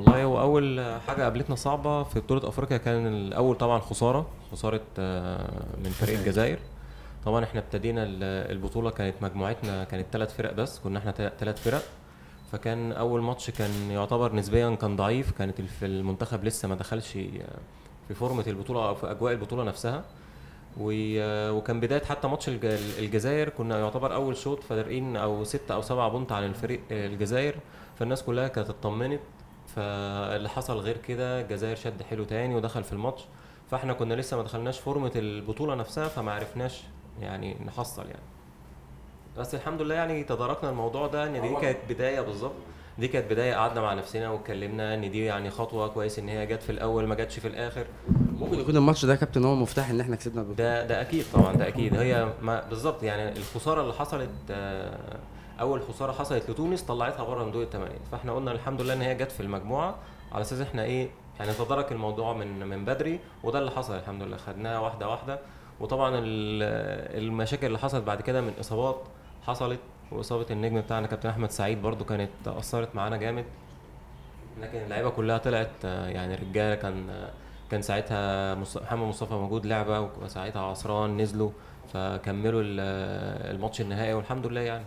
والله هو أول حاجة قابلتنا صعبة في بطولة أفريقيا كان الأول طبعا خسارة خسارة آه، من فريق الجزائر. طبعا إحنا ابتدينا ال- البطولة كانت مجموعتنا كانت ثلاث فرق بس كنا إحنا ثلاث فرق. فكان أول ماتش كان يعتبر نسبيا كان ضعيف كانت الف- المنتخب لسه ما دخلش آه، في فورمة البطولة أو في أجواء البطولة نفسها. آه، وكان بداية حتى ماتش الج- الجزائر كنا يعتبر أول شوط فارقين أو ستة أو سبعة بونت عن الفريق الجزائر. فالناس كلها كانت اطمنت. فاللي حصل غير كده الجزائر شد حلو تاني ودخل في الماتش. فاحنا كنا لسه ما دخلناش فورمة البطولة نفسها فما عرفناش يعني نحصل يعني. بس الحمد لله يعني تداركنا الموضوع ده إن دي كانت بداية بالظبط. دي كانت بداية قعدنا مع نفسنا واتكلمنا إن دي يعني خطوة كويس إن هي جت في الأول ما جاتش في الآخر. ممكن يكون الماتش ده كابتن هو مفتاح إن إحنا كسبنا البطوله ده ده أكيد طبعا ده أكيد. هي بالظبط يعني الخسارة اللي حصلت آه، أول خسارة حصلت لتونس طلعتها بره من دور الثمانيه فإحنا قلنا الحمد لله إن هي جت في المجموعة على أساس إحنا إيه يعني تدارك الموضوع من من بدري وده اللي حصل الحمد لله. خدناها واحدة واحدة. وطبعا ال- المشاكل اللي حصلت بعد كده من إصابات حصلت وإصابة النجم بتاعنا كابتن أحمد سعيد برضو كانت أثرت معانا جامد. لكن اللعيبة كلها طلعت يعني رجاله كان كان ساعتها محمد مصطفى موجود لعبة وساعتها عصران نزلوا فكملوا ال- الماتش النهائي والحمد لله يعني.